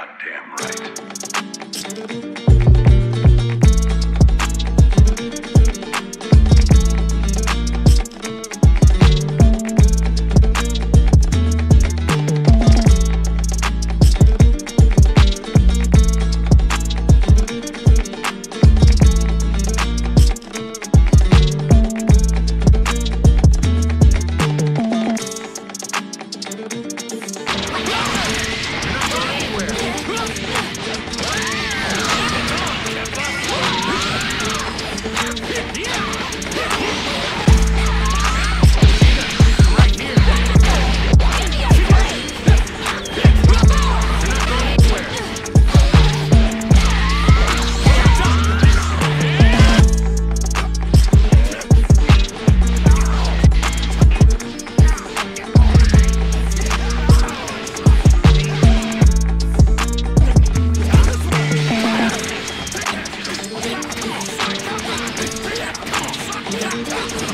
goddamn right. Thank Yeah.